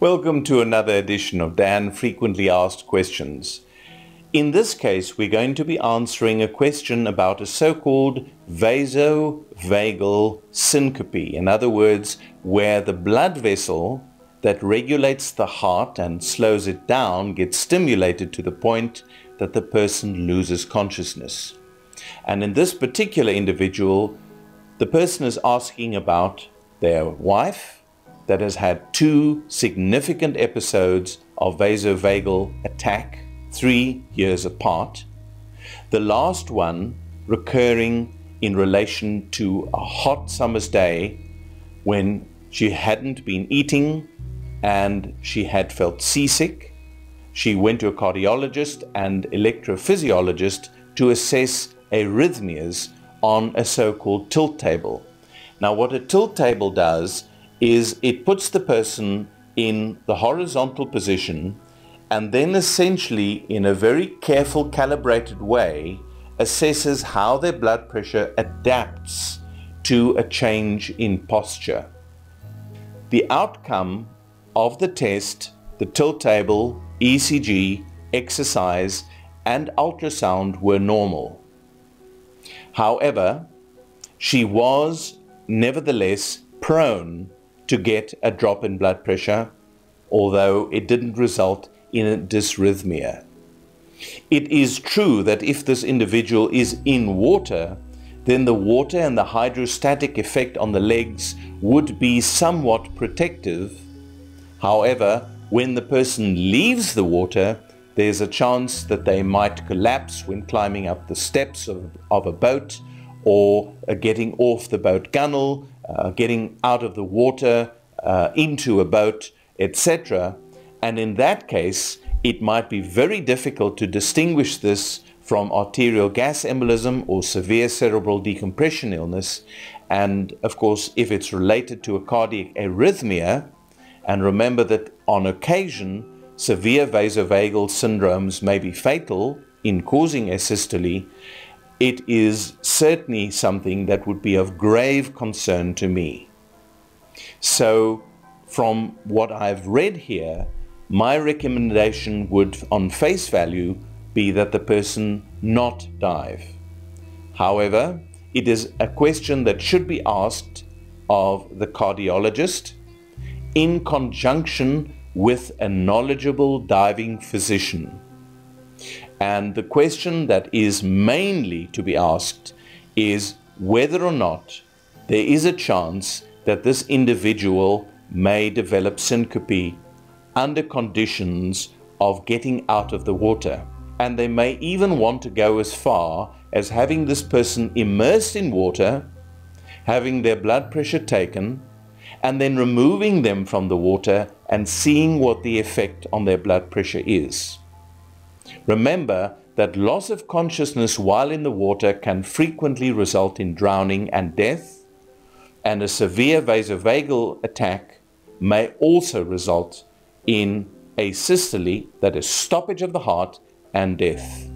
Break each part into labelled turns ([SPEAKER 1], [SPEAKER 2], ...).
[SPEAKER 1] Welcome to another edition of DAN Frequently Asked Questions. In this case, we're going to be answering a question about a so-called vasovagal syncope. In other words, where the blood vessel that regulates the heart and slows it down gets stimulated to the point that the person loses consciousness. And in this particular individual, the person is asking about their wife, that has had two significant episodes of vasovagal attack three years apart. The last one recurring in relation to a hot summer's day when she hadn't been eating and she had felt seasick. She went to a cardiologist and electrophysiologist to assess arrhythmias on a so-called tilt table. Now what a tilt table does is it puts the person in the horizontal position and then essentially in a very careful calibrated way assesses how their blood pressure adapts to a change in posture. The outcome of the test, the tilt table, ECG, exercise and ultrasound were normal. However, she was nevertheless prone to get a drop in blood pressure, although it didn't result in a dysrhythmia. It is true that if this individual is in water, then the water and the hydrostatic effect on the legs would be somewhat protective. However, when the person leaves the water, there's a chance that they might collapse when climbing up the steps of, of a boat or uh, getting off the boat gunnel uh, getting out of the water uh, into a boat, etc. And in that case, it might be very difficult to distinguish this from arterial gas embolism or severe cerebral decompression illness. And of course, if it's related to a cardiac arrhythmia, and remember that on occasion, severe vasovagal syndromes may be fatal in causing asystole, it is certainly something that would be of grave concern to me. So, from what I've read here, my recommendation would, on face value, be that the person not dive. However, it is a question that should be asked of the cardiologist in conjunction with a knowledgeable diving physician. And the question that is mainly to be asked is whether or not there is a chance that this individual may develop syncope under conditions of getting out of the water. And they may even want to go as far as having this person immersed in water, having their blood pressure taken, and then removing them from the water and seeing what the effect on their blood pressure is. Remember that loss of consciousness while in the water can frequently result in drowning and death, and a severe vasovagal attack may also result in asystole, that is stoppage of the heart, and death.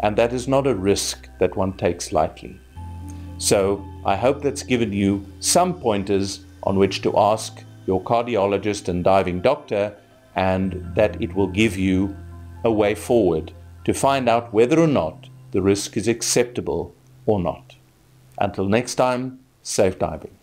[SPEAKER 1] And that is not a risk that one takes lightly. So I hope that's given you some pointers on which to ask your cardiologist and diving doctor and that it will give you a way forward to find out whether or not the risk is acceptable or not. Until next time, safe diving.